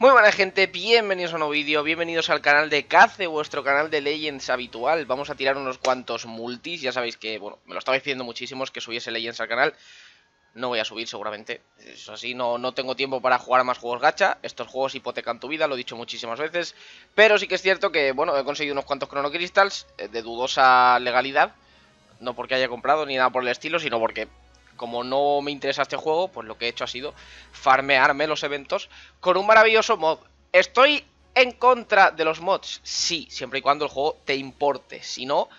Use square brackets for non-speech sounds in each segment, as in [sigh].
Muy buena gente, bienvenidos a un nuevo vídeo, bienvenidos al canal de Cace, vuestro canal de Legends habitual. Vamos a tirar unos cuantos multis, ya sabéis que, bueno, me lo estabais pidiendo muchísimos que subiese Legends al canal. No voy a subir seguramente, eso así, no, no tengo tiempo para jugar a más juegos gacha. Estos juegos hipotecan tu vida, lo he dicho muchísimas veces. Pero sí que es cierto que, bueno, he conseguido unos cuantos Chrono Crystals eh, de dudosa legalidad. No porque haya comprado ni nada por el estilo, sino porque como no me interesa este juego, pues lo que he hecho ha sido farmearme los eventos con un maravilloso mod. ¿Estoy en contra de los mods? Sí, siempre y cuando el juego te importe. Si no,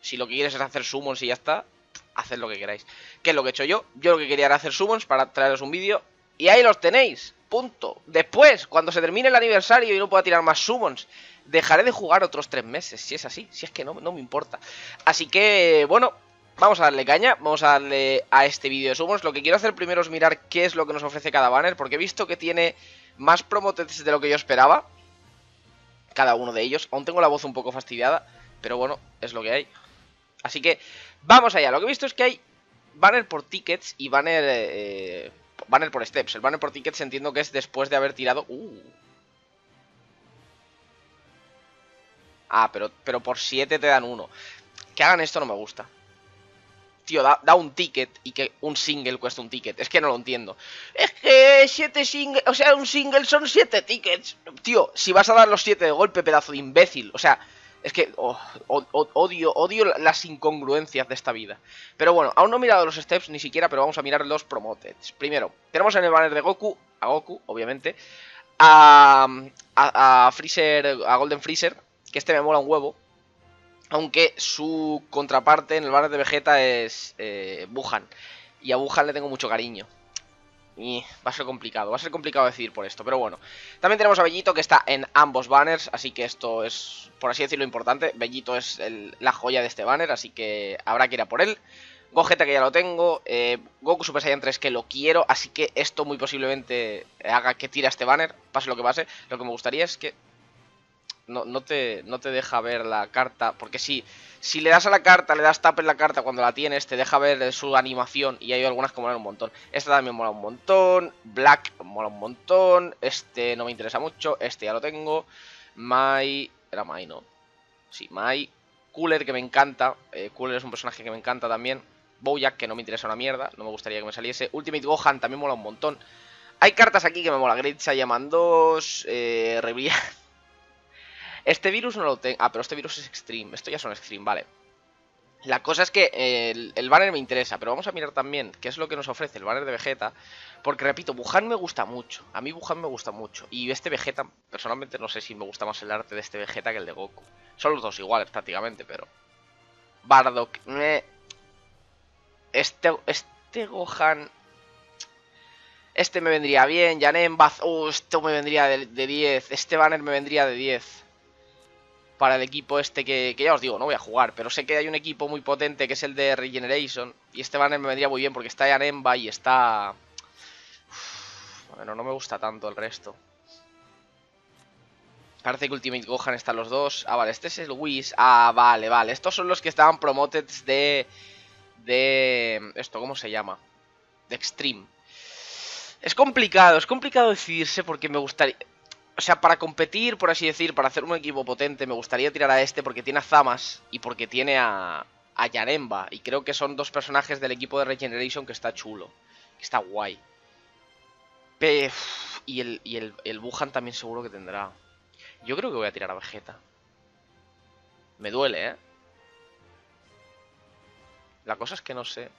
si lo que quieres es hacer summons y ya está, haced lo que queráis. ¿Qué es lo que he hecho yo? Yo lo que quería era hacer summons para traeros un vídeo y ahí los tenéis. Punto. Después, cuando se termine el aniversario y no pueda tirar más summons, dejaré de jugar otros tres meses, si es así, si es que no, no me importa. Así que, bueno, Vamos a darle caña, vamos a darle a este vídeo de sumos. Lo que quiero hacer primero es mirar qué es lo que nos ofrece cada banner, porque he visto que tiene más promotes de lo que yo esperaba. Cada uno de ellos. Aún tengo la voz un poco fastidiada, pero bueno, es lo que hay. Así que, vamos allá. Lo que he visto es que hay banner por tickets y banner... Eh, banner por steps. El banner por tickets entiendo que es después de haber tirado... Uh. Ah, pero, pero por 7 te dan uno. Que hagan esto no me gusta tío, da, un ticket y que un single cuesta un ticket. Es que no lo entiendo. Es que siete singles, o sea, un single son siete tickets. Tío, si vas a dar los siete de golpe, pedazo de imbécil. O sea, es que oh, odio, odio las incongruencias de esta vida. Pero bueno, aún no he mirado los steps ni siquiera, pero vamos a mirar los promoted. Primero, tenemos en el banner de Goku, a Goku, obviamente, a, a Freezer, a Golden Freezer, que este me mola un huevo. Aunque su contraparte en el banner de Vegeta es eh, Buhan. Y a Buhan le tengo mucho cariño. Y va a ser complicado, va a ser complicado decir por esto, pero bueno. También tenemos a Bellito que está en ambos banners, así que esto es, por así decirlo, importante. Bellito es la joya de este banner, así que habrá que ir a por él. Gogeta que ya lo tengo, eh, Goku Super Saiyan 3 que lo quiero, así que esto muy posiblemente haga que tire este banner, pase lo que pase. Lo que me gustaría es que no, te, no te deja ver la carta. Porque si, si le das a la carta, le das tap en la carta cuando la tienes, te deja ver su animación. Y hay algunas que molan un montón. Esta también mola un montón. Black mola un montón. Este no me interesa mucho. Este ya lo tengo. My. Era My, ¿no? Sí, My. Cooler, que me encanta. Eh, Cooler es un personaje que me encanta también. Bojack, que no me interesa una mierda. No me gustaría que me saliese. Ultimate Gohan también mola un montón. Hay cartas aquí que me mola. Great Saiyaman 2. Eh, este virus no lo tengo... Ah, pero este virus es Extreme. Esto ya son Extreme, vale. La cosa es que el, banner me interesa, pero vamos a mirar también qué es lo que nos ofrece el banner de Vegeta. Porque repito, Wuhan me gusta mucho. A mí Wuhan me gusta mucho. Y este Vegeta, personalmente no sé si me gusta más el arte de este Vegeta que el de Goku. Son los dos iguales prácticamente, pero... Bardock... Este, este Gohan... Este me vendría bien. Janem, Baz... Oh, esto me vendría de, de 10. Este banner me vendría de 10 para el equipo este que, ya os digo, no voy a jugar, pero sé que hay un equipo muy potente que es el de Regeneration y este banner me vendría muy bien porque está Yanemba y está... bueno, no me gusta tanto el resto. Parece que Ultimate Gohan están los dos. Ah, vale, este es el Whis. Ah, vale, vale. Estos son los que estaban promoted de... De... Esto, ¿cómo se llama? De Extreme. Es complicado, es complicado decidirse porque me gustaría... O sea, para competir, por así decir, para hacer un equipo potente, me gustaría tirar a este porque tiene a Zamas y porque tiene a, a Yanemba. Y creo que son dos personajes del equipo de Regeneration que está chulo, que está guay. y el, y el, el Wuhan también seguro que tendrá. Yo creo que voy a tirar a Vegeta. Me duele, ¿eh? La cosa es que no sé.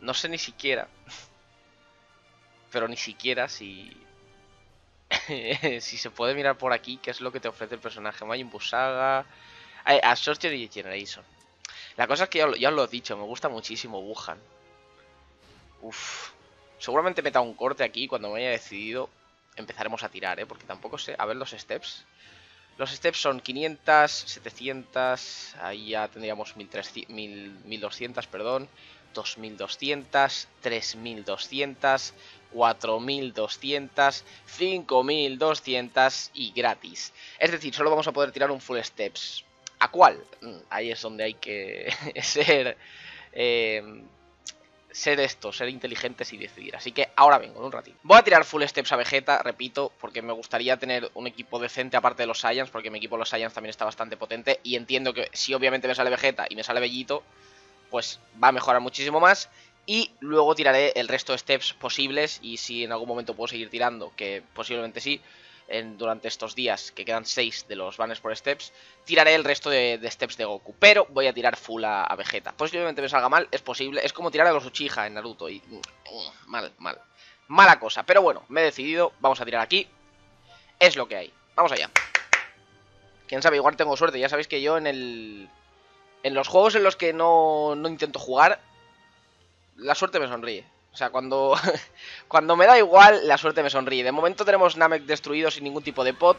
No sé ni siquiera. [laughs] Pero ni siquiera si [laughs] si se puede mirar por aquí, qué es lo que te ofrece el personaje. Majin Busaga, a Sorcerer y Generation. La cosa es que ya, os lo he dicho, me gusta muchísimo Wuhan. Uf. Seguramente meta un corte aquí cuando me haya decidido empezaremos a tirar, ¿eh? Porque tampoco sé... A ver los steps. Los steps son 500, 700, ahí ya tendríamos 1300, 1200, perdón, 2200, 3200, 4200, 5200 y gratis. Es decir, solo vamos a poder tirar un full steps. ¿A cuál? Mm, ahí es donde hay que [laughs] ser... Eh, ser esto, ser inteligentes y decidir. Así que ahora vengo, en un ratito. Voy a tirar full steps a Vegeta, repito, porque me gustaría tener un equipo decente aparte de los Saiyans, porque mi equipo de los Saiyans también está bastante potente. Y entiendo que si obviamente me sale Vegeta y me sale Bellito, pues va a mejorar muchísimo más. Y luego tiraré el resto de steps posibles y si en algún momento puedo seguir tirando, que posiblemente sí, durante estos días, que quedan 6 de los banners por steps, tiraré el resto de, steps de Goku. Pero voy a tirar full a, Vegeta. Posiblemente me salga mal, es posible. Es como tirar a los Uchiha en Naruto. Y mm, mal, mal. Mala cosa. Pero bueno, me he decidido. Vamos a tirar aquí. Es lo que hay. Vamos allá. Quién sabe, igual tengo suerte. Ya sabéis que yo en el... En los juegos en los que no, no intento jugar, la suerte me sonríe. O sea, cuando, [laughs] cuando me da igual, la suerte me sonríe. De momento tenemos Namek destruido sin ningún tipo de pot.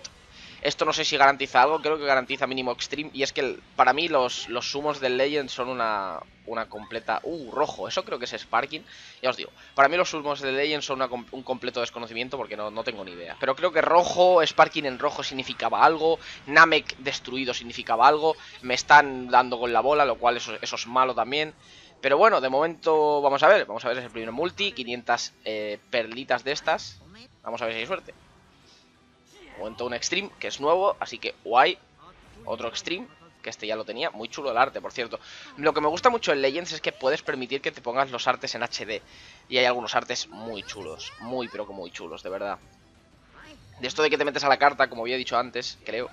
Esto no sé si garantiza algo, creo que garantiza mínimo extreme. Y es que para mí los, los sumos del Legend son una, una completa... Uh, rojo, eso creo que es Sparking. Ya os digo, para mí los sumos del Legend son un completo desconocimiento porque no, no, tengo ni idea. Pero creo que rojo, Sparking en rojo significaba algo. Namek destruido significaba algo. Me están dando con la bola, lo cual eso es malo también. Pero bueno, de momento vamos a ver. Vamos a ver, es el primer multi. 500 eh, perlitas de estas. Vamos a ver si hay suerte. De momento un extreme, que es nuevo, así que guay. Otro extreme, que este ya lo tenía. Muy chulo el arte, por cierto. Lo que me gusta mucho en Legends es que puedes permitir que te pongas los artes en HD. Y hay algunos artes muy chulos. Muy, pero que muy chulos, de verdad. De esto de que te metes a la carta, como había dicho antes, creo.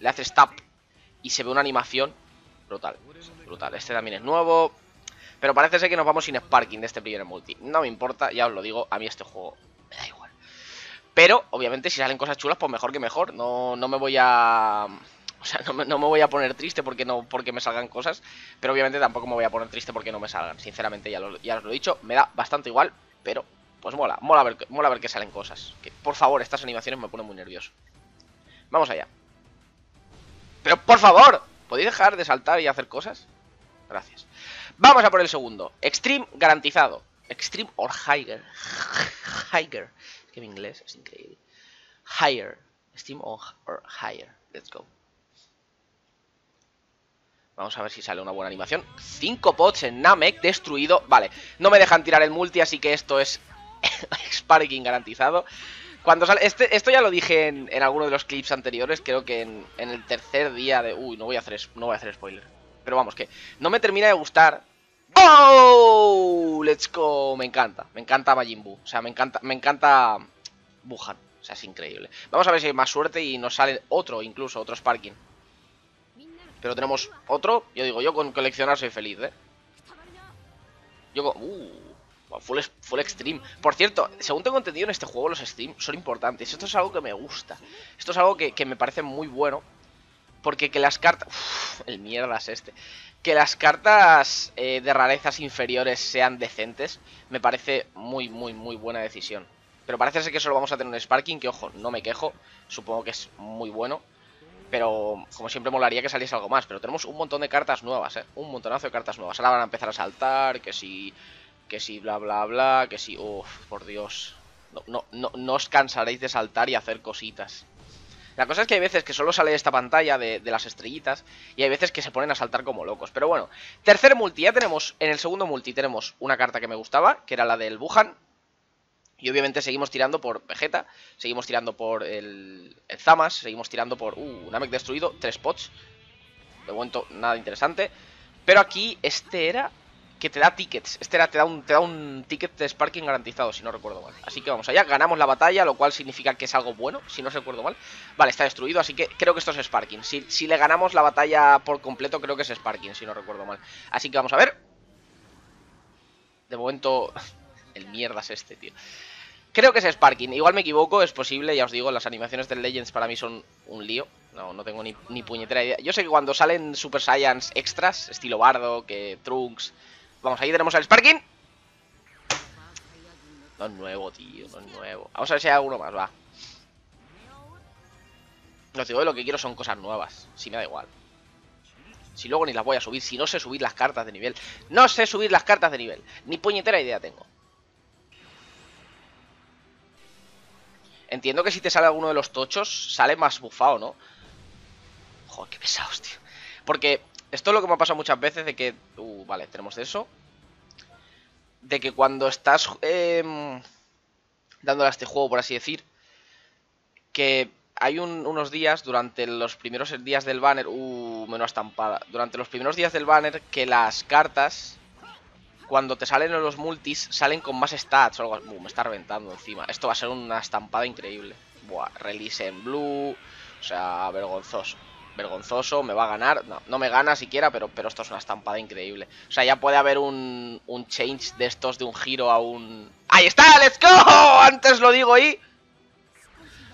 Le haces tap y se ve una animación brutal. Brutal. Este también es nuevo. Pero parece ser que nos vamos sin Sparking de este primer multi. No me importa, ya os lo digo, a mí este juego me da igual. Pero, obviamente, si salen cosas chulas, pues mejor que mejor. No, no me voy a... O sea, no me, no me, voy a poner triste porque no porque me salgan cosas. Pero obviamente tampoco me voy a poner triste porque no me salgan. Sinceramente, ya, ya os lo he dicho. Me da bastante igual, pero pues mola. Mola ver, mola ver que salen cosas. Por favor, estas animaciones me ponen muy nervioso. Vamos allá. Pero, por favor, ¿podéis dejar de saltar y hacer cosas? Gracias. Vamos a por el segundo. Extreme garantizado. Extreme or higher. Higher. Es que mi inglés es increíble. Higher. Extreme or, higher. Let's go. Vamos a ver si sale una buena animación. Cinco pots en Namek destruido. Vale, no me dejan tirar el multi, así que esto es [laughs] Sparking garantizado. Cuando sale, este, esto ya lo dije en, alguno de los clips anteriores, creo que en, en, el tercer día de... Uy, no voy a hacer, no voy a hacer spoiler. Pero vamos, que no me termina de gustar ¡Oh! Let's go. Me encanta. Me encanta Majin Buu. O sea, me encanta, me encanta Wuhan. O sea, es increíble. Vamos a ver si hay más suerte y nos sale otro, incluso, otro Sparking. Pero tenemos otro. Yo digo, yo con coleccionar soy feliz, ¿eh? Yo con... Uh, full, full extreme. Por cierto, según tengo entendido en este juego, los streams son importantes. Esto es algo que me gusta. Esto es algo que, que me parece muy bueno. Porque que las cartas... Uf, el mierda es este que las cartas eh, de rarezas inferiores sean decentes me parece muy, muy, muy buena decisión. Pero parece ser que solo vamos a tener un Sparking, que ojo, no me quejo, supongo que es muy bueno. Pero como siempre molaría que saliese algo más. Pero tenemos un montón de cartas nuevas, ¿eh? Un montonazo de cartas nuevas. Ahora van a empezar a saltar, que si... Que si bla bla bla, que si... Uff, por Dios. No, no, no, no os cansaréis de saltar y hacer cositas. La cosa es que hay veces que solo sale esta pantalla de, las estrellitas y hay veces que se ponen a saltar como locos. Pero bueno, tercer multi, ya tenemos, en el segundo multi tenemos una carta que me gustaba, que era la del Wuhan. Y obviamente seguimos tirando por Vegeta, seguimos tirando por el, el Zamas, seguimos tirando por... Uh, Namek destruido, tres pots. De momento nada interesante. Pero aquí este era que te da tickets. Este era, te, da un, te da un ticket de Sparking garantizado, si no recuerdo mal. Así que vamos allá, ganamos la batalla, lo cual significa que es algo bueno, si no recuerdo mal. Vale, está destruido, así que creo que esto es Sparking. Si, si le ganamos la batalla por completo, creo que es Sparking, si no recuerdo mal. Así que vamos a ver. De momento... [laughs] El mierda es este, tío. Creo que es Sparking. Igual me equivoco, es posible, ya os digo, las animaciones del Legends para mí son un lío. No, no tengo ni, ni puñetera idea. Yo sé que cuando salen Super Saiyans extras, estilo Bardo, que Trunks Vamos, ahí tenemos al Sparking. No es nuevo, tío, no es nuevo. Vamos a ver si hay alguno más, va. Os digo, lo que quiero son cosas nuevas. Si me da igual. Si luego ni las voy a subir, si no sé subir las cartas de nivel. No sé subir las cartas de nivel. Ni puñetera idea tengo. Entiendo que si te sale alguno de los tochos, sale más bufado, ¿no? Joder, qué pesados, tío. Porque esto es lo que me ha pasado muchas veces de que... Uh, vale, tenemos eso. de que cuando estás em, dándole a este juego, por así decir, que hay unos días durante los primeros días del banner, uh, menos estampada, durante los primeros días del banner que las cartas, cuando te salen en los multis, salen con más stats o algo uh, me está reventando encima. Esto va a ser una estampada increíble. Buah, release en blue, o sea, vergonzoso vergonzoso, me va a ganar. No, no me gana siquiera, pero, pero esto es una estampada increíble. O sea, ya puede haber un, un change de estos, de un giro a un... ¡Ahí está! ¡Let's go! Antes lo digo y...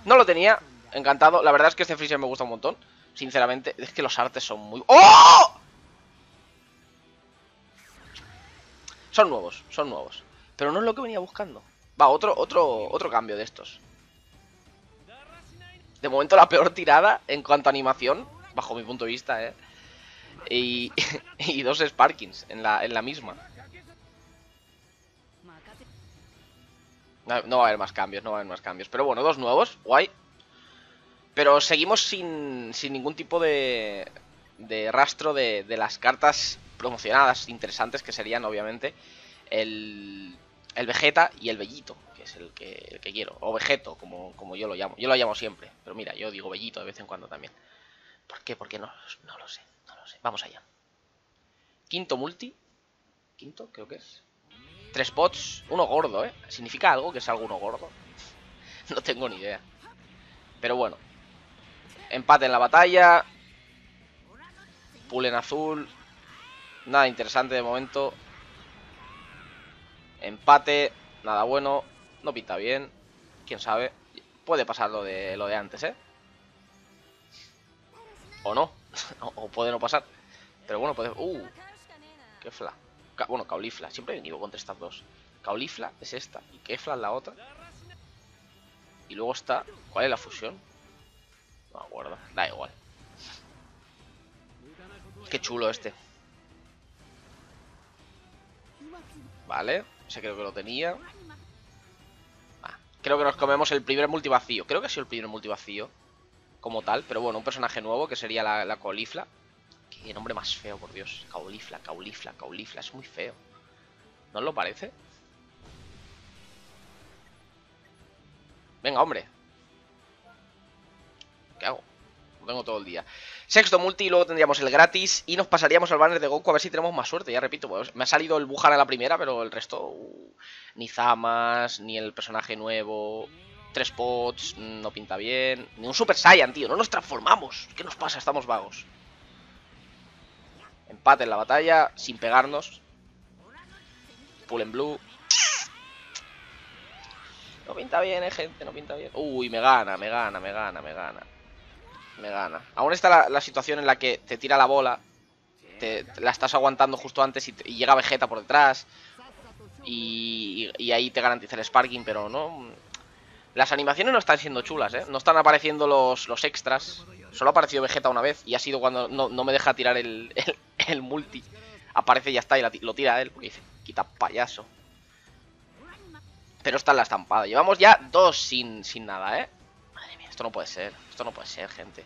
No lo tenía. Encantado. La verdad es que este Freezer me gusta un montón. Sinceramente, es que los artes son muy... ¡Oh! Son nuevos, son nuevos. Pero no es lo que venía buscando. Va, otro, otro, otro cambio de estos. De momento la peor tirada en cuanto a animación, bajo mi punto de vista, ¿eh? [laughs] Y, dos Sparkings en la, en la misma. No, va a haber más cambios, no va a haber más cambios. Pero bueno, dos nuevos, guay. Pero seguimos sin, sin ningún tipo de, de rastro de, de las cartas promocionadas interesantes, que serían obviamente el, el Vegeta y el Bellito es el que, quiero. O Vegeto, como, como yo lo llamo. Yo lo llamo siempre. Pero mira, yo digo Bellito de vez en cuando también. ¿Por qué? Porque no, no lo sé. No lo sé. Vamos allá. Quinto multi. Quinto, creo que es. Tres bots. Uno gordo, ¿eh? ¿Significa algo que es alguno gordo? [laughs] no tengo ni idea. Pero bueno. Empate en la batalla. Pool en azul. Nada interesante de momento. Empate. Nada bueno. No pinta bien. Quién sabe. Puede pasar lo de, lo de antes, ¿eh? O no. [laughs] o puede no pasar. Pero bueno, puede... ¡Uh! ¡Qué fla! bueno, Caulifla. Siempre he venido contra estas dos. Caulifla es esta. Y Kefla es la otra. Y luego está... ¿Cuál es la fusión? No me acuerdo. Da igual. Qué chulo este. Vale. Ese creo que lo tenía. Creo que nos comemos el primer multivacío. Creo que ha sido el primer multivacío. Como tal. Pero bueno, un personaje nuevo que sería la, la Caulifla. Qué nombre más feo, por Dios. Caulifla, Caulifla, Caulifla. Es muy feo. ¿No os lo parece? Venga, hombre. ¿Qué hago? tengo todo el día. Sexto multi luego tendríamos el gratis y nos pasaríamos al banner de Goku a ver si tenemos más suerte. Ya repito, pues, me ha salido el Bujan a la primera, pero el resto... Uh, ni Zamas, ni el personaje nuevo... Tres pots, no pinta bien. Ni un Super Saiyan, tío. No nos transformamos. ¿Qué nos pasa? Estamos vagos. Empate en la batalla, sin pegarnos. Pull en blue. No pinta bien, eh, gente, no pinta bien. Uy, me gana, me gana, me gana, me gana me gana. Aún está la, situación en la que te tira la bola, te, la estás aguantando justo antes y, llega Vegeta por detrás. Y, ahí te garantiza el Sparking, pero no... Las animaciones no están siendo chulas, ¿eh? No están apareciendo los, los extras. Solo ha aparecido Vegeta una vez y ha sido cuando no, me deja tirar [laughs] el, el, multi. Aparece y ya está, y lo tira él, porque dice, quita payaso. Pero está en la estampada. Llevamos ya dos sin, sin nada, ¿eh? Madre mía, esto no puede ser. Esto no puede ser, gente.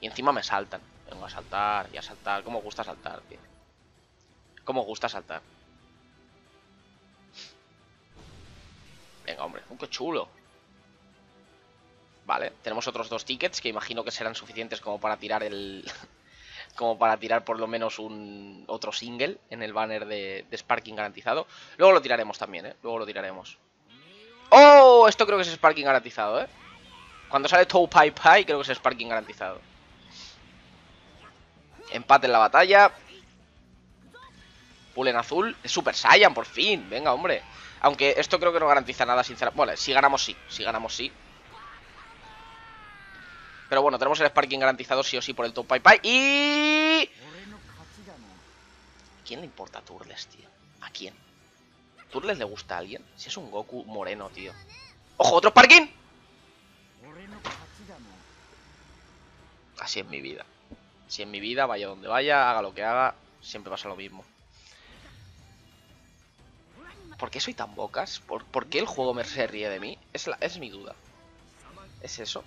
Y encima me saltan. Vengo a saltar y a saltar. ¿Cómo gusta saltar, tío? ¿Cómo gusta saltar? Venga, hombre. Un qué chulo. Vale, tenemos otros dos tickets que imagino que serán suficientes como para tirar el... [laughs] como para tirar por lo menos un otro single en el banner de, Sparking garantizado. Luego lo tiraremos también, ¿eh? Luego lo tiraremos. ¡Oh! Esto creo que es Sparking garantizado, ¿eh? Cuando sale Tou Pai Pai, creo que es Sparking garantizado. Empate en la batalla. Pull en azul. Es Super Saiyan, por fin. Venga, hombre. Aunque esto creo que no garantiza nada, sinceramente. Bueno, si ganamos, sí. Si ganamos, sí. Pero bueno, tenemos el Sparking garantizado sí o sí por el Tou Pai. Y... ¿A quién le importa Turles, tío? ¿A quién? ¿Turles le gusta a alguien? Si es un Goku moreno, tío. ¡Ojo, otro Sparking! Así es mi vida. Si en mi vida, vaya donde vaya, haga lo que haga, siempre pasa lo mismo. ¿Por qué soy tan bocas? ¿Por, qué el juego me se ríe de mí? Es, es mi duda. ¿Es eso?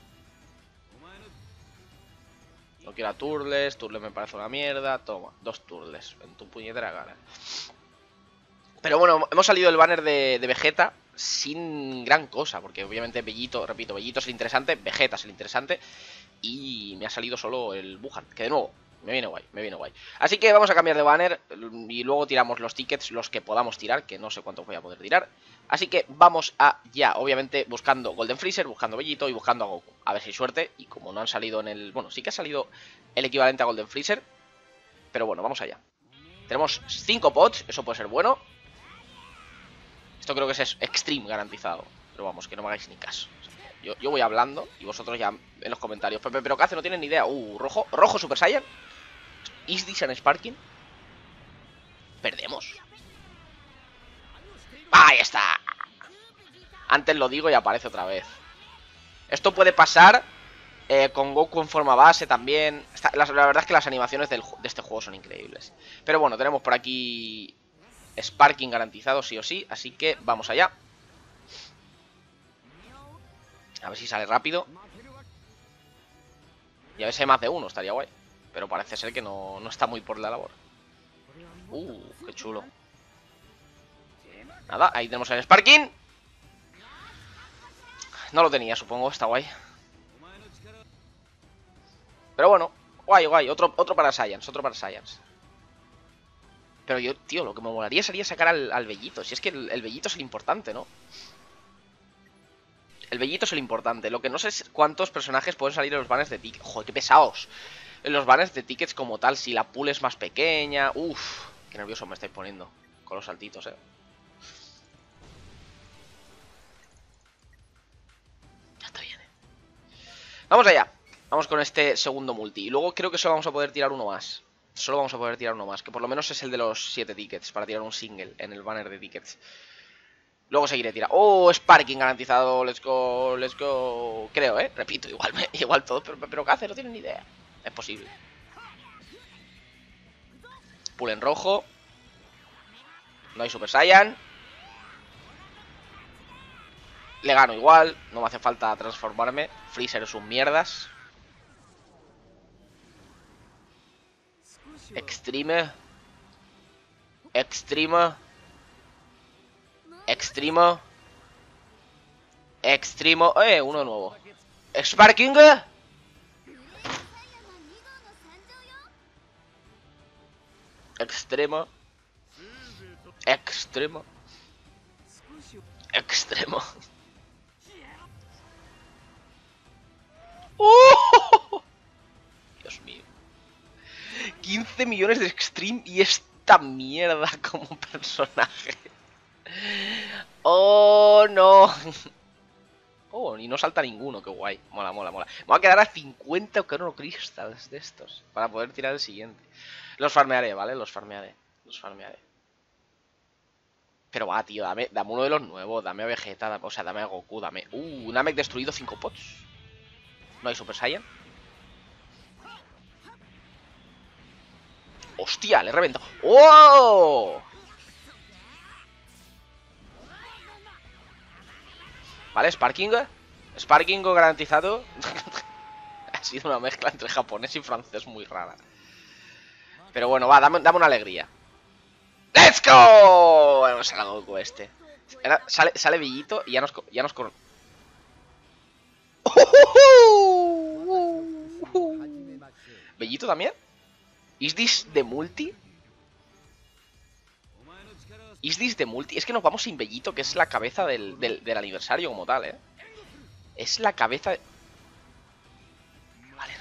No quiero a Turles, Turles me parece una mierda. Toma, dos Turles en tu puñetera cara. Pero bueno, hemos salido del banner de, Vegeta sin gran cosa, porque obviamente Bellito, repito, Bellito es el interesante, Vegeta es el interesante, y me ha salido solo el Wuhan, que de nuevo, me viene guay, me viene guay. Así que vamos a cambiar de banner y luego tiramos los tickets, los que podamos tirar, que no sé cuántos voy a poder tirar. Así que vamos a ya, obviamente buscando Golden Freezer, buscando Bellito y buscando a Goku. A ver si hay suerte, y como no han salido en el... Bueno, sí que ha salido el equivalente a Golden Freezer, pero bueno, vamos allá. Tenemos 5 pots, eso puede ser bueno. Esto creo que es Extreme garantizado. Pero vamos, que no me hagáis ni caso. yo, yo, voy hablando y vosotros ya en los comentarios. Pero, pero ¿qué hace? No tienen ni idea. Uh, rojo, rojo Super Saiyan. ¿Is this an Sparking? Perdemos. ¡Ahí está! Antes lo digo y aparece otra vez. Esto puede pasar eh, con Goku en forma base también. la, verdad es que las animaciones de este juego son increíbles. Pero bueno, tenemos por aquí Sparking garantizado sí o sí, así que vamos allá. A ver si sale rápido. Y a ver si hay más de uno, estaría guay. Pero parece ser que no, no está muy por la labor. Uh, qué chulo. Nada, ahí tenemos el Sparking. No lo tenía, supongo, está guay. Pero bueno, guay, guay. Otro, otro para Science, otro para Science. Pero yo, tío, lo que me molaría sería sacar al, al Bellito. Si es que el, el, Bellito es el importante, ¿no? El Bellito es el importante. Lo que no sé es cuántos personajes pueden salir en los banners de tickets. Joder, qué pesados. En los banners de tickets como tal, si la pool es más pequeña. Uf, qué nervioso me estáis poniendo. Con los saltitos, eh. Ya está bien, eh. Vamos allá. Vamos con este segundo multi. Y luego creo que solo vamos a poder tirar uno más. Solo vamos a poder tirar uno más, que por lo menos es el de los 7 tickets, para tirar un single en el banner de tickets. Luego seguiré tirando. ¡Oh! Sparking garantizado. Let's go, let's go. Creo, ¿eh? Repito, igual, me, [laughs] igual todo. Pero, pero ¿qué hace? No tienen ni idea. Es posible. Pull en rojo. No hay Super Saiyan. Le gano igual. No me hace falta transformarme. Freezer es un mierdas. Extreme. Extreme. Extremo. Extremo. Eh, uno nuevo. Sparking. Extremo. Extremo. Extremo. ¡Oh! Dios mío. 15 millones de Extreme y esta mierda como personaje. Oh, no. Oh, y no salta ninguno, qué guay. Mola, mola, mola. Me voy a quedar a 50 Chrono Crystals de estos. Para poder tirar el siguiente. Los farmearé, ¿vale? Los farmearé. Los farmearé. Pero va, tío, dame, dame uno de los nuevos. Dame a Vegeta, o sea, dame a Goku, dame... Uh, Namek destruido 5 pots. ¿No hay Super Saiyan? ¡Hostia! Le reventado. ¡Oh! ¿Vale? Sparking. Sparking garantizado. [laughs] ha sido una mezcla entre japonés y francés muy rara. Pero bueno, va, dame, dame una alegría. ¡Let's go! Bueno, sale Goku este. Sale, sale Villito y ya nos... Ya nos. ¿Bellito también? ¿Is this de multi? ¿Is this de multi? Es que nos vamos sin Bellito, que es la cabeza del, del, del aniversario como tal, ¿eh? Es la cabeza... De... Vale.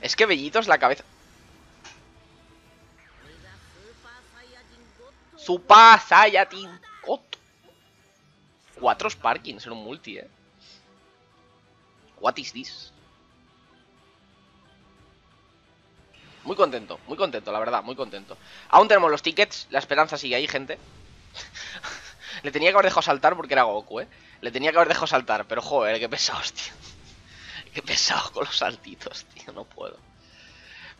Es que Bellito es la cabeza... Super Saiyajin Goto. Cuatro Sparkings en un multi, eh. What is this? Muy contento, muy contento, la verdad, muy contento. Aún tenemos los tickets, la esperanza sigue ahí, gente. [laughs] Le tenía que haber dejado saltar porque era Goku, eh. Le tenía que haber dejado saltar, pero joder, qué pesados, tío. Qué pesado con los saltitos, tío, no puedo.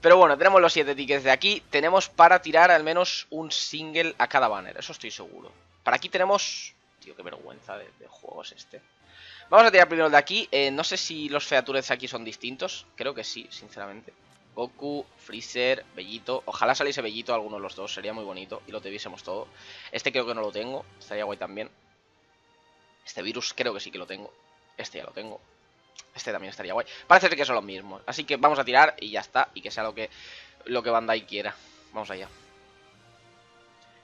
Pero bueno, tenemos los 7 tickets de aquí. Tenemos para tirar al menos un single a cada banner, eso estoy seguro. Para aquí tenemos... Tío, qué vergüenza de, de juegos este. Vamos a tirar primero el de aquí. Eh, no sé si los features aquí son distintos. Creo que sí, sinceramente. Goku, Freezer, Bellito. Ojalá saliese Bellito alguno de los dos, sería muy bonito y lo tuviésemos todo. Este creo que no lo tengo, estaría guay también. Este virus creo que sí que lo tengo. Este ya lo tengo. Este también estaría guay. Parece que son los mismos. Así que vamos a tirar y ya está. Y que sea lo que, lo que Bandai quiera. Vamos allá.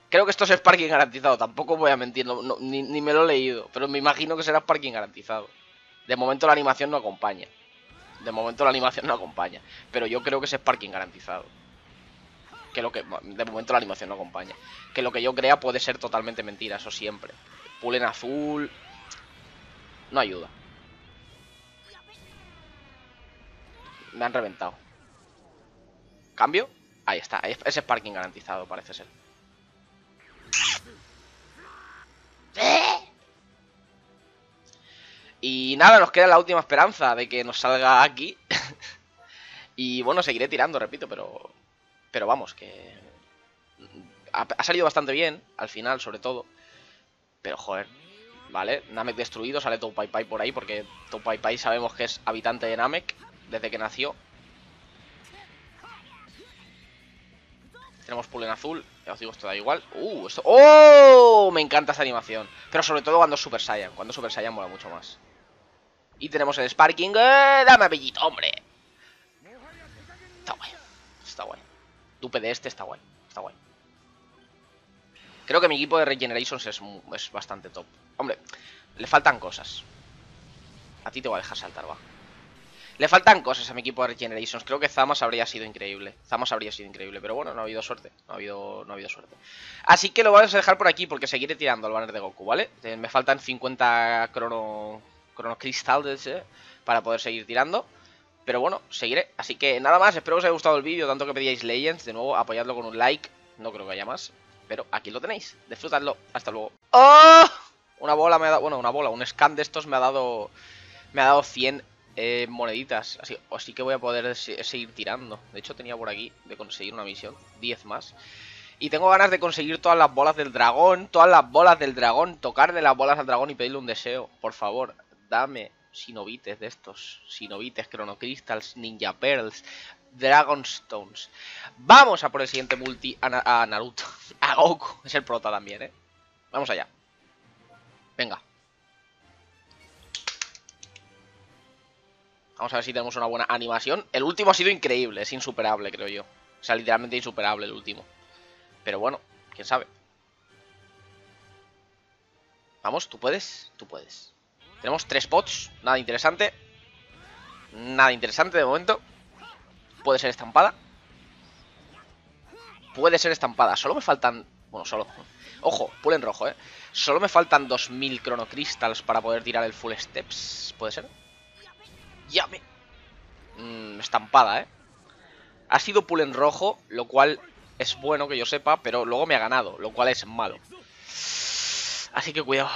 Creo que esto es Sparking garantizado. Tampoco voy a mentir. ni, ni, me lo he leído. Pero me imagino que será Sparking garantizado. De momento la animación no acompaña. De momento la animación no acompaña. Pero yo creo que es Sparking garantizado. Que lo que. De momento la animación no acompaña. Que lo que yo crea puede ser totalmente mentira. Eso siempre. Pulen azul. No ayuda. Me han reventado. ¿Cambio? Ahí está. Ese parking garantizado, parece ser. Y nada, nos queda la última esperanza de que nos salga aquí. [laughs] y bueno, seguiré tirando, repito, pero... Pero vamos, que... Ha, salido bastante bien, al final, sobre todo. Pero joder, ¿vale? Namek destruido, sale Pai Pai por ahí, porque Pai Pai sabemos que es habitante de Namek desde que nació. Tenemos pool en azul, ya os digo, esto da igual. ¡Uh! ¡Oh! Me encanta esta animación. Pero sobre todo cuando es Super Saiyan. Cuando Super Saiyan mola mucho más. Y tenemos el Sparking. ¡Eh! ¡Dame bellito, hombre! Está guay. Está guay. Dupe de este está guay. Está guay. Creo que mi equipo de Regenerations es, es bastante top. Hombre, le faltan cosas. A ti te voy a dejar saltar, va. Le faltan cosas a mi equipo de Regenerations. Creo que Zamas habría sido increíble. Zamas habría sido increíble. Pero bueno, no ha habido suerte. No ha habido, no ha habido suerte. Así que lo vamos a dejar por aquí porque seguiré tirando el banner de Goku, ¿vale? Eh, me faltan 50 crono, crono cristales ¿eh? para poder seguir tirando. Pero bueno, seguiré. Así que nada más. Espero que os haya gustado el vídeo. Tanto que pedíais Legends. De nuevo, apoyadlo con un like. No creo que haya más. Pero aquí lo tenéis. Disfrutadlo. Hasta luego. ¡Oh! Una bola me ha dado... Bueno, una bola. Un scan de estos me ha dado... Me ha dado 100 eh, moneditas. Así, así que voy a poder seguir tirando. De hecho, tenía por aquí de conseguir una misión. 10 más. Y tengo ganas de conseguir todas las bolas del dragón. Todas las bolas del dragón. Tocarle las bolas al dragón y pedirle un deseo. Por favor, dame sinovites de estos. Sinovites, Crystals, Ninja Pearls, Dragonstones. Vamos a por el siguiente multi a, Naruto. [laughs] A Goku. Es el prota también, ¿eh? Vamos allá. Venga. Vamos a ver si tenemos una buena animación. El último ha sido increíble, es insuperable, creo yo. O sea, literalmente insuperable el último. Pero bueno, quién sabe. Vamos, tú puedes, tú puedes. Tenemos tres pots, nada interesante. Nada interesante de momento. Puede ser estampada. Puede ser estampada. Solo me faltan... Bueno, solo... Ojo, pull en rojo, ¿eh? Solo me faltan 2000 Crystals para poder tirar el full steps. ¿Puede ser? Llame. Mm, estampada, ¿eh? Ha sido pull en rojo, lo cual es bueno que yo sepa, pero luego me ha ganado, lo cual es malo. Así que cuidado.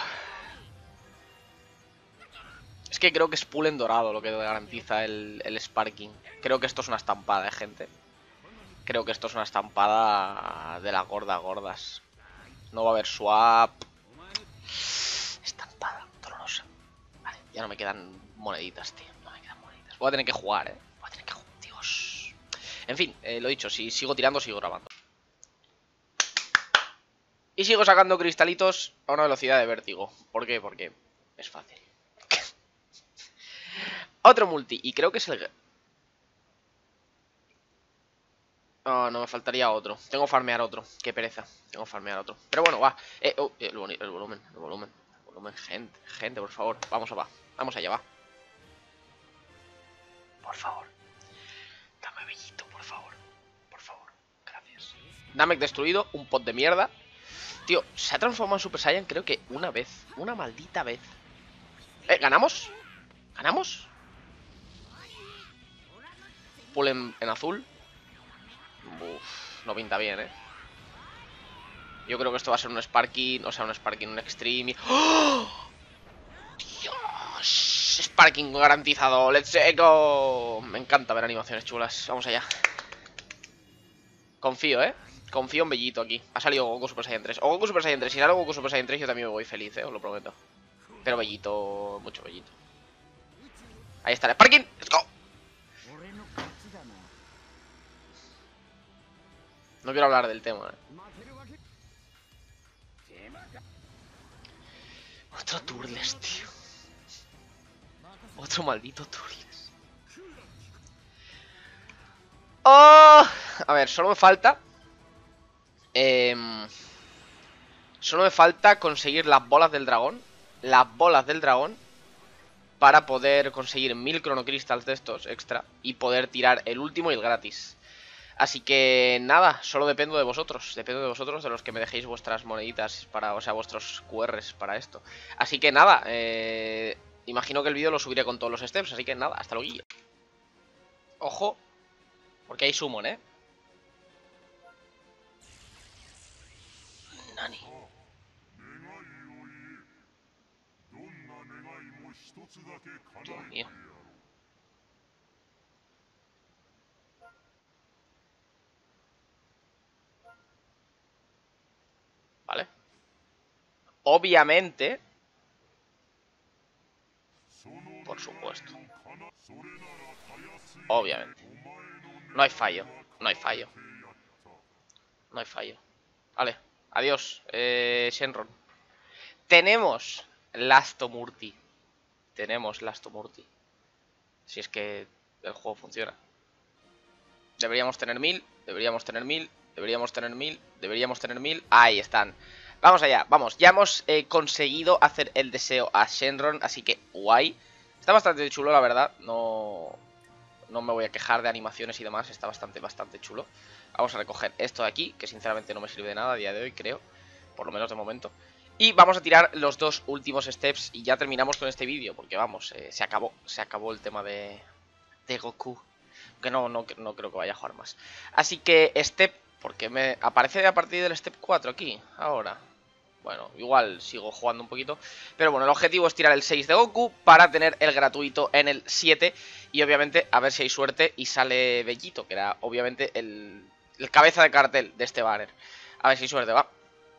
Es que creo que es pull en dorado lo que garantiza el, el Sparking. Creo que esto es una estampada, ¿eh, gente? Creo que esto es una estampada de las gordas gordas. No va a haber swap. Estampada, dolorosa. Vale, ya no me quedan moneditas, tío. Voy a tener que jugar, ¿eh? Voy a tener que jugar. Dios. En fin, eh, lo dicho, si sigo tirando, sigo grabando. Y sigo sacando cristalitos a una velocidad de vértigo. ¿Por qué? Porque es fácil. [laughs] Otro multi. Y creo que es el... Oh, no, me faltaría otro. Tengo que farmear otro. Qué pereza. Tengo que farmear otro. Pero bueno, va. Eh, oh, el, volumen, el volumen. El volumen. Gente, gente, por favor. Vamos va. Vamos allá, va. Por favor. Dame bellito, por favor. Por favor. Gracias. Namek destruido. Un pot de mierda. Tío, se ha transformado en Super Saiyan creo que una vez. Una maldita vez. Eh, ¿ganamos? ¿Ganamos? Pull en, azul. No pinta bien, ¿eh? Yo creo que esto va a ser un Sparking, o sea, un Sparking, un Extreme. ¡Oh! ¡Dios! Sparking garantizado, let's go. Me encanta ver animaciones chulas. Vamos allá. Confío, ¿eh? Confío en Bellito aquí. Ha salido Goku Super Saiyan 3. O Goku Super Saiyan 3. Si sale Goku Super Saiyan 3, yo también me voy feliz, ¿eh? Os lo prometo. Pero Bellito, mucho Bellito. Ahí está el Sparking. Let's go. No quiero hablar del tema, ¿eh? Otro Turles, tío. Otro maldito Turles. ¡Oh! A ver, solo me falta... Eh, solo me falta conseguir las bolas del dragón. Las bolas del dragón. Para poder conseguir mil cronocristals de estos extra. Y poder tirar el último y el gratis. Así que nada, solo dependo de vosotros. Dependo de vosotros, de los que me dejéis vuestras moneditas para, o sea, vuestros QRs para esto. Así que nada, eh, imagino que el vídeo lo subiré con todos los steps, así que nada, hasta luego. Ojo, porque hay summon, ¿eh? Nani. ¿Vale? Obviamente. Por supuesto. Obviamente. No hay fallo. No hay fallo. No hay fallo. Vale. Adiós, eh, Shenron. Tenemos Lastomurti. Tenemos Lastomurti. Si es que el juego funciona. Deberíamos tener mil. Deberíamos tener mil. Deberíamos tener mil, deberíamos tener mil. Ahí están. Vamos allá, vamos. Ya hemos eh, conseguido hacer el deseo a Shenron, así que guay. Está bastante chulo, la verdad. No, no me voy a quejar de animaciones y demás. Está bastante, bastante chulo. Vamos a recoger esto de aquí, que sinceramente no me sirve de nada a día de hoy, creo. Por lo menos de momento. Y vamos a tirar los dos últimos steps y ya terminamos con este vídeo, porque vamos, eh, se acabó. Se acabó el tema de, de Goku. Que no, no, no creo que vaya a jugar más. Así que step porque me aparece a partir del step 4 aquí, ahora. Bueno, igual sigo jugando un poquito. Pero bueno, el objetivo es tirar el 6 de Goku para tener el gratuito en el 7. Y obviamente a ver si hay suerte y sale Bellito, que era obviamente el, el cabeza de cartel de este banner. A ver si hay suerte, va.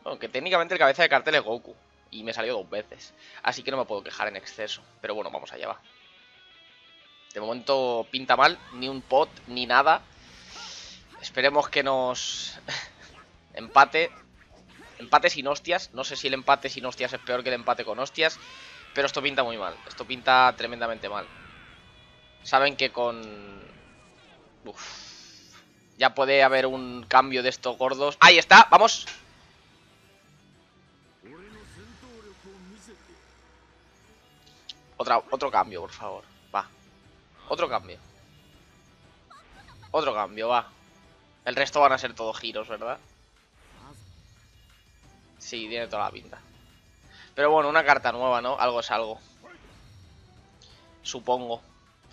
Bueno, que técnicamente el cabeza de cartel es Goku. Y me salió dos veces. Así que no me puedo quejar en exceso. Pero bueno, vamos allá, va. De momento pinta mal, ni un pot, ni nada. Esperemos que nos [laughs] empate. Empate sin hostias. No sé si el empate sin hostias es peor que el empate con hostias. Pero esto pinta muy mal. Esto pinta tremendamente mal. Saben que con... Uf. Ya puede haber un cambio de estos gordos. ¡Ahí está! ¡Vamos! Otra, otro cambio, por favor. Va. Otro cambio. Otro cambio, va. El resto van a ser todos giros, ¿verdad? Sí, tiene toda la pinta. Pero bueno, una carta nueva, ¿no? Algo es algo. Supongo.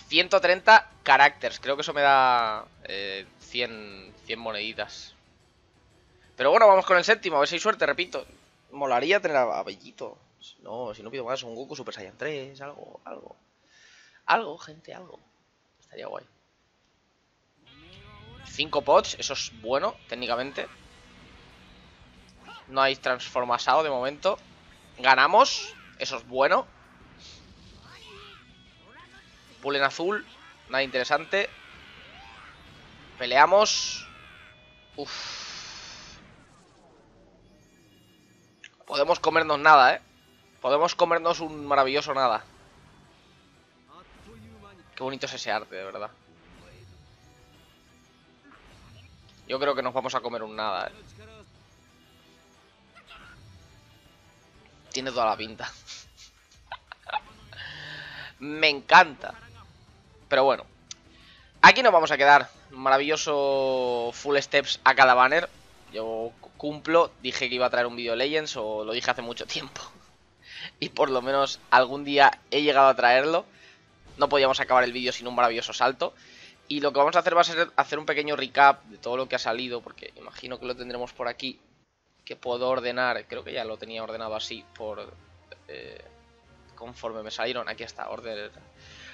130 caracteres. Creo que eso me da eh, 100, 100 moneditas. Pero bueno, vamos con el séptimo. A ver si hay suerte, repito. Molaría tener a Bellito. No, si no pido más, un Goku Super Saiyan 3. Algo, algo. Algo, gente, algo. Estaría guay. 5 pots, eso es bueno, técnicamente. No hay transformasado de momento. Ganamos, eso es bueno. Pull en azul, nada interesante. Peleamos. Uf. Podemos comernos nada, ¿eh? Podemos comernos un maravilloso nada. Qué bonito es ese arte, de verdad. Yo creo que nos vamos a comer un nada, ¿eh? Tiene toda la pinta. Me encanta. Pero bueno. Aquí nos vamos a quedar. Maravilloso full steps a cada banner. Yo cumplo. Dije que iba a traer un vídeo Legends o lo dije hace mucho tiempo. y por lo menos algún día he llegado a traerlo. No podíamos acabar el vídeo sin un maravilloso salto. Y lo que vamos a hacer va a ser hacer un pequeño recap de todo lo que ha salido, porque imagino que lo tendremos por aquí, que puedo ordenar, creo que ya lo tenía ordenado así, por eh, conforme me salieron, aquí está, order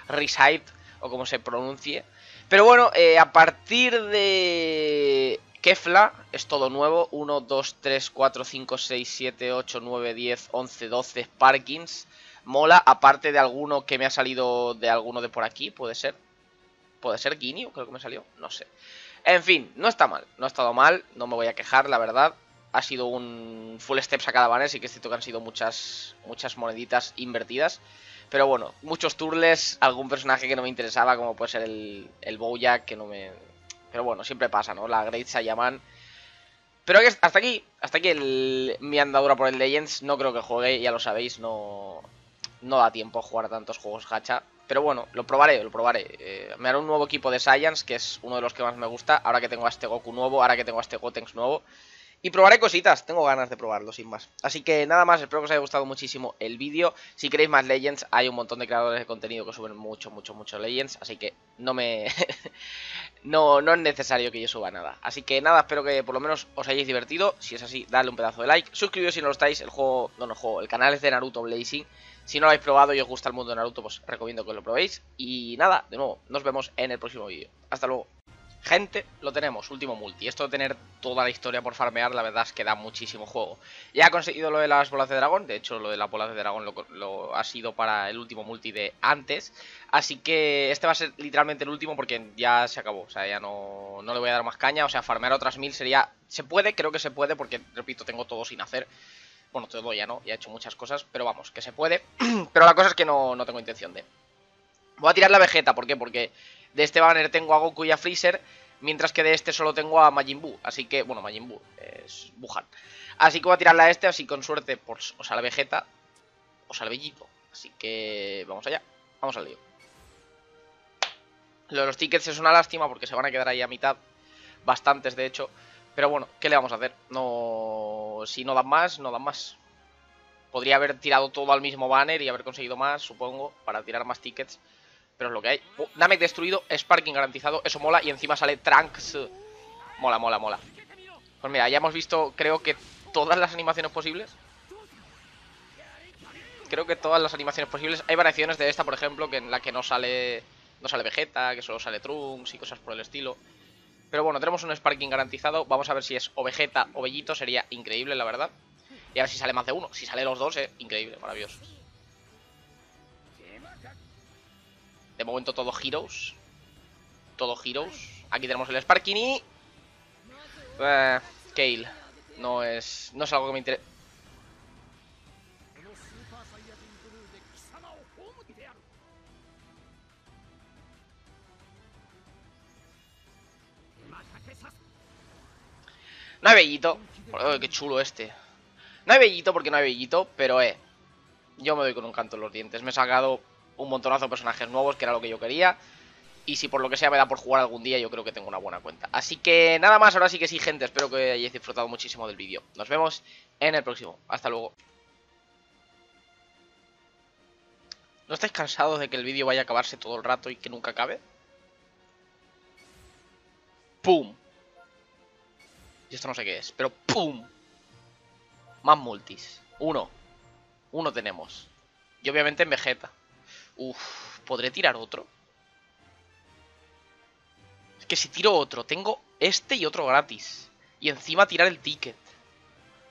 recite, o como se pronuncie. Pero bueno, eh, a partir de Kefla es todo nuevo, 1, 2, 3, 4, 5, 6, 7, 8, 9, 10, 11, 12 Parkins. Mola, aparte de alguno que me ha salido de alguno de por aquí, puede ser. Puede ser Guinea, creo que me salió, no sé. En fin, no está mal, no ha estado mal, no me voy a quejar, la verdad. Ha sido un full step sacada banner, sí que es cierto que han sido muchas, muchas moneditas invertidas. Pero bueno, muchos turles, algún personaje que no me interesaba, como puede ser el, el Bojack, que no me... Pero bueno, siempre pasa, ¿no? La Great Saiyaman. Pero hasta aquí, hasta aquí el, mi andadura por el Legends. No creo que juegue, ya lo sabéis, no, no da tiempo a jugar a tantos juegos gacha. Pero bueno, lo probaré, lo probaré. Eh, me haré un nuevo equipo de Science, que es uno de los que más me gusta. Ahora que tengo a este Goku nuevo, ahora que tengo a este Gotenks nuevo. Y probaré cositas, tengo ganas de probarlo, sin más. Así que nada más, espero que os haya gustado muchísimo el vídeo. Si queréis más Legends, hay un montón de creadores de contenido que suben mucho, mucho, mucho Legends. Así que no me... [laughs] no, no es necesario que yo suba nada. Así que nada, espero que por lo menos os hayáis divertido. Si es así, dadle un pedazo de like. Suscribíos si no lo estáis, el juego... No, no, el juego, el canal es de Naruto Blazing. Si no lo habéis probado y os gusta el mundo de Naruto, pues recomiendo que lo probéis. Y nada, de nuevo, nos vemos en el próximo vídeo. Hasta luego. Gente, lo tenemos, último multi. Esto de tener toda la historia por farmear, la verdad es que da muchísimo juego. Ya ha conseguido lo de las bolas de dragón, de hecho lo de las bolas de dragón lo, ha sido para el último multi de antes. Así que este va a ser literalmente el último porque ya se acabó, o sea, ya no, no le voy a dar más caña. O sea, farmear otras mil sería... Se puede, creo que se puede porque, repito, tengo todo sin hacer. Bueno, todo ya no, ya he hecho muchas cosas, pero vamos, que se puede. [clears throat] pero la cosa es que no, no tengo intención de... Voy a tirar la Vegeta, ¿por qué? Porque de este banner tengo a Goku y a Freezer, mientras que de este solo tengo a Majin Buu. Así que, bueno, Majin Buu, es Wuhan. Así que voy a tirarla a este, así con suerte, por, o sea, la Vegeta, o sea, el Bellito. Así que, vamos allá, vamos al lío. Lo de los tickets es una lástima porque se van a quedar ahí a mitad, bastantes de hecho. Pero bueno, ¿qué le vamos a hacer? No, si no dan más, no dan más. Podría haber tirado todo al mismo banner y haber conseguido más, supongo, para tirar más tickets. Pero es lo que hay. Uh, Namek destruido, Sparking garantizado, eso mola. Y encima sale Trunks. Mola, mola, mola. Pues mira, ya hemos visto, creo que todas las animaciones posibles. Creo que todas las animaciones posibles. Hay variaciones de esta, por ejemplo, que en la que no sale no sale Vegeta, que solo sale Trunks y cosas por el estilo. Pero bueno, tenemos un Sparking garantizado. Vamos a ver si es o Vegeta o Bellito. Sería increíble, la verdad. Y a ver si sale más de uno. Si sale los dos, eh, increíble, maravilloso. De momento todo Heroes. Todo Heroes. Aquí tenemos el Sparking y... Eh, Kale. No es, no es algo que me interese. No hay bellito. Oh, qué chulo este. No hay bellito porque no hay bellito, pero eh. Yo me doy con un canto en los dientes. Me he sacado un montonazo de personajes nuevos, que era lo que yo quería. Y si por lo que sea me da por jugar algún día, yo creo que tengo una buena cuenta. Así que nada más, ahora sí que sí, gente. Espero que hayáis disfrutado muchísimo del vídeo. Nos vemos en el próximo. Hasta luego. ¿No estáis cansados de que el vídeo vaya a acabarse todo el rato y que nunca acabe? ¡Pum! Y esto no sé qué es, pero ¡pum! Más multis. Uno. Uno tenemos. Y obviamente en Vegeta. Uf, ¿podré tirar otro? Es que si tiro otro, tengo este y otro gratis. Y encima tirar el ticket.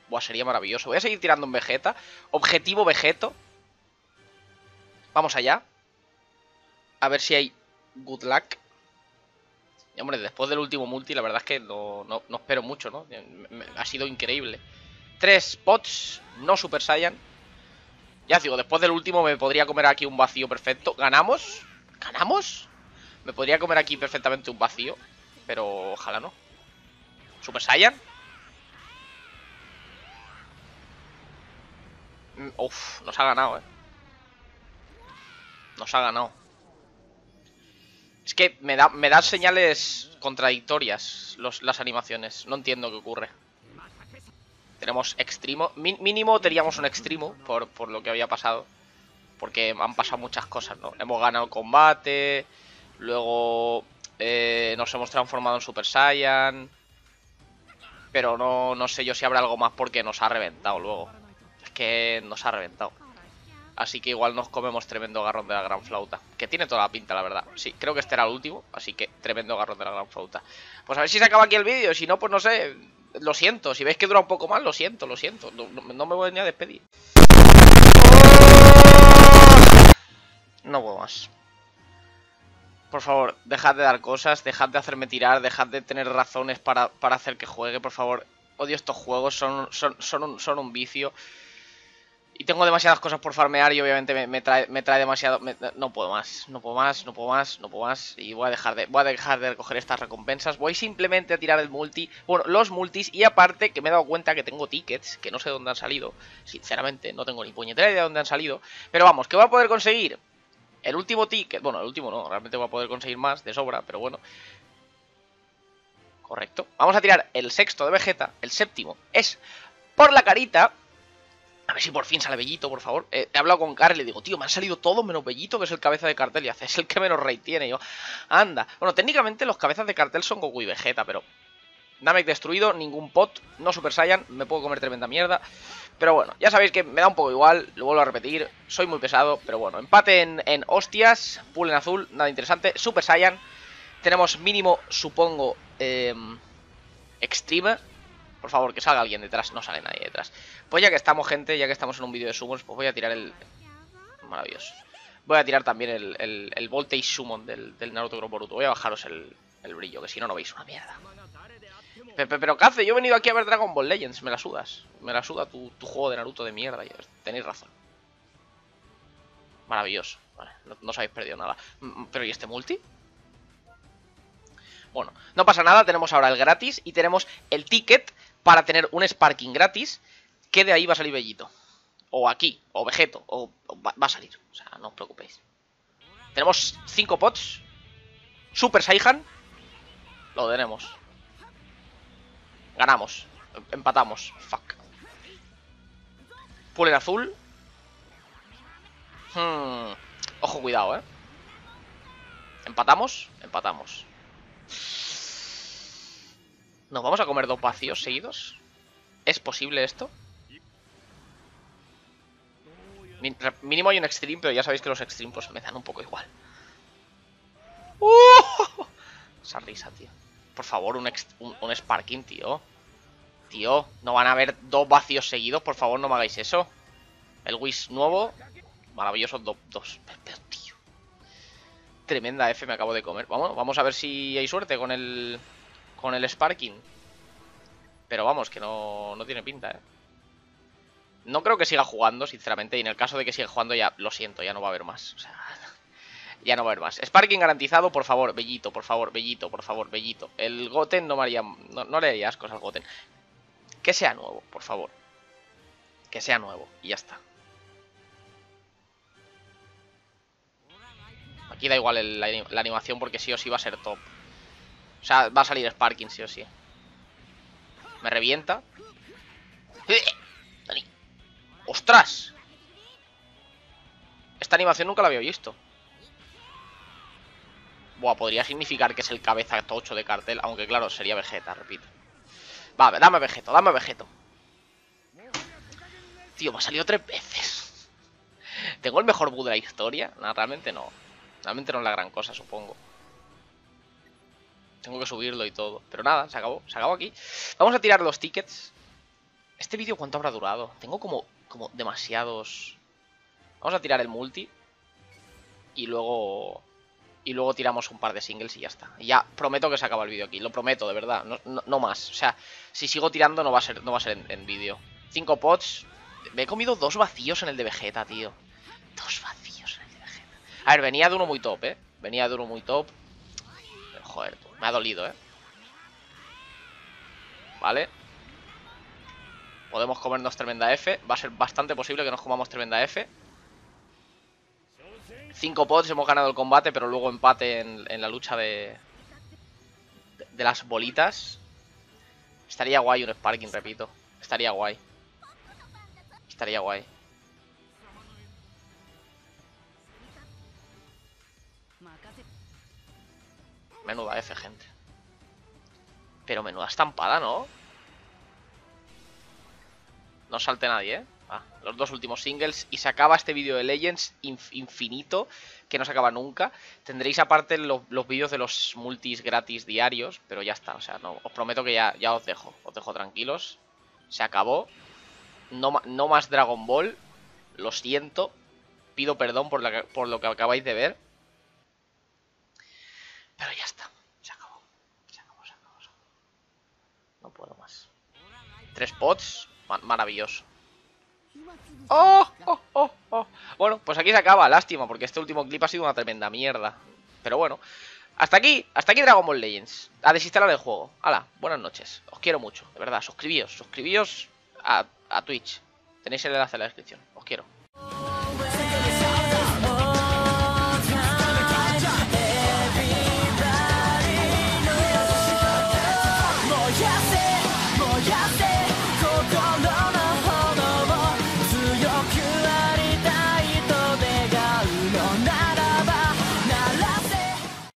Buah, sería maravilloso. Voy a seguir tirando en Vegeta. Objetivo Vegeto. Vamos allá. A ver si hay good luck. Y hombre, después del último multi, la verdad es que no, no, espero mucho, ¿no? Ha sido increíble. Tres spots, no Super Saiyan. Ya digo, después del último me podría comer aquí un vacío perfecto. ¿Ganamos? ¿Ganamos? Me podría comer aquí perfectamente un vacío. Pero ojalá no. ¿Super Saiyan? Mm, uf, nos ha ganado, eh. Nos ha ganado. Es que me da, me da señales contradictorias las animaciones. No entiendo qué ocurre. Tenemos extremo. mínimo teníamos un extremo por, por, lo que había pasado. Porque han pasado muchas cosas, ¿no? Hemos ganado combate. Luego eh, nos hemos transformado en Super Saiyan. Pero no, no sé yo si habrá algo más porque nos ha reventado luego. Es que nos ha reventado. Así que igual nos comemos tremendo garrón de la gran flauta. Que tiene toda la pinta, la verdad. Sí, creo que este era el último. Así que tremendo garrón de la gran flauta. Pues a ver si se acaba aquí el vídeo. Si no, pues no sé. Lo siento. Si veis que dura un poco más, lo siento, lo siento. No, me voy ni a despedir. No puedo más. Por favor, dejad de dar cosas, dejad de hacerme tirar, dejad de tener razones para, para hacer que juegue, por favor. Odio estos juegos, son, son, son, un, son un vicio. Y tengo demasiadas cosas por farmear y obviamente me, trae, me trae demasiado... no puedo más, no puedo más, no puedo más, no puedo más. Y voy a dejar de, voy a dejar de recoger estas recompensas. Voy simplemente a tirar el multi, bueno, los multis. Y aparte que me he dado cuenta que tengo tickets, que no sé dónde han salido. Sinceramente, no tengo ni puñetera idea de dónde han salido. Pero vamos, que voy a poder conseguir el último ticket. Bueno, el último no, realmente voy a poder conseguir más de sobra, pero bueno. Correcto. Vamos a tirar el sexto de Vegeta, el séptimo es por la carita a ver si por fin sale Bellito, por favor. Eh, he hablado con Carl y le digo, tío, me han salido todos menos Bellito, que es el cabeza de cartel. Y hace, es el que menos rey tiene. Y yo, anda. Bueno, técnicamente los cabezas de cartel son Goku y Vegeta, pero... Namek destruido, ningún pot, no Super Saiyan, me puedo comer tremenda mierda. Pero bueno, ya sabéis que me da un poco igual, lo vuelvo a repetir, soy muy pesado, pero bueno, empate en, en hostias, pool en azul, nada interesante. Super Saiyan, tenemos mínimo, supongo, eh, Extreme, por favor, que salga alguien detrás. No sale nadie detrás. Pues ya que estamos, gente, ya que estamos en un vídeo de summons, pues voy a tirar el... Maravilloso. Voy a tirar también el, el, el Voltage Summon del, del Naruto Gro Boruto. Voy a bajaros el, el brillo, que si no, no veis una mierda. Pero, pero, ¿qué hace? Yo he venido aquí a ver Dragon Ball Legends. Me la sudas. Me la suda tu, tu juego de Naruto de mierda. Tenéis razón. Maravilloso. Vale, no, no os habéis perdido nada. Mm, mm, ¿Pero y este multi? Bueno, no pasa nada, tenemos ahora el gratis y tenemos el ticket para tener un Sparking gratis, que de ahí va a salir Bellito. O aquí, o Vegeto, o, va, a salir. O sea, no os preocupéis. Tenemos 5 pots. Super Saiyan. Lo tenemos. Ganamos. Empatamos. Fuck. Pool en azul. Hmm. Ojo, cuidado, eh. ¿Empatamos? Empatamos. ¿Nos vamos a comer dos vacíos seguidos? ¿Es posible esto? Mínimo hay un extreme, pero ya sabéis que los extreme pues me dan un poco igual. ¡Uh! Esa risa, tío. Por favor, un, un, un, Sparking, tío. Tío, no van a haber dos vacíos seguidos. Por favor, no me hagáis eso. El Wish nuevo. Maravilloso, do, dos. Tremenda F me acabo de comer. Vamos, vamos a ver si hay suerte con el con el Sparking. Pero vamos, que no, no tiene pinta, ¿eh? No creo que siga jugando, sinceramente. Y en el caso de que siga jugando, ya lo siento, ya no va a haber más. O sea, [laughs] ya no va a haber más. Sparking garantizado, por favor, Bellito, por favor, Bellito, por favor, Bellito. El Goten no me haría. No, no le haría ascos al Goten. Que sea nuevo, por favor. Que sea nuevo. Y ya está. Aquí da igual la animación porque sí o sí va a ser top. O sea, va a salir Sparking, sí o sí. Me revienta. ¡Ostras! Esta animación nunca la había visto. Buah, podría significar que es el cabeza tocho de cartel. Aunque claro, sería Vegeta, repito. Va, dame Vegeto, dame Vegeto. Tío, me ha salido tres veces. ¿Tengo el mejor bug de la historia? No, realmente no. Realmente no es la gran cosa, supongo. Tengo que subirlo y todo. Pero nada, se acabó. Se acabó aquí. Vamos a tirar los tickets. ¿Este vídeo cuánto habrá durado? Tengo como, como demasiados... Vamos a tirar el multi. Y luego... Y luego tiramos un par de singles y ya está. Ya prometo que se acaba el vídeo aquí. Lo prometo, de verdad. No, más. O sea, si sigo tirando no va a ser, no va a ser en, en vídeo. Cinco pots. Me he comido dos vacíos en el de Vegeta, tío. Dos vacíos en el de Vegeta. A ver, venía de uno muy top, ¿eh? Venía de uno muy top. Joder, tú. Me ha dolido, ¿eh? Vale. Podemos comernos tremenda F. Va a ser bastante posible que nos comamos tremenda F. Cinco pods, hemos ganado el combate, pero luego empate en, la lucha de, de las bolitas. Estaría guay un Sparking, repito. Estaría guay. Estaría guay. Menuda F, gente. Pero menuda estampada, ¿no? No salte nadie, ¿eh? Ah, los dos últimos singles y se acaba este vídeo de Legends inf infinito, que no se acaba nunca. Tendréis aparte los, vídeos de los multis gratis diarios, pero ya está, o sea, no, os prometo que ya, os dejo, os dejo tranquilos. Se acabó. No, no más Dragon Ball, lo siento, pido perdón por lo que acabáis de ver. Pero ya está, se acabó. Se acabó, se acabó. Se acabó. No puedo más. Tres pots, maravilloso. ¡Oh! ¡Oh! ¡Oh! ¡Oh! Bueno, pues aquí se acaba, lástima, porque este último clip ha sido una tremenda mierda. Pero bueno, hasta aquí, hasta aquí Dragon Ball Legends. A desinstalar el juego. Hala, buenas noches. Os quiero mucho, de verdad. Suscribíos, suscribíos a Twitch. Tenéis el enlace en la descripción. Os quiero.